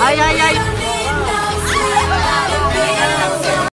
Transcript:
Ay, ay, ay.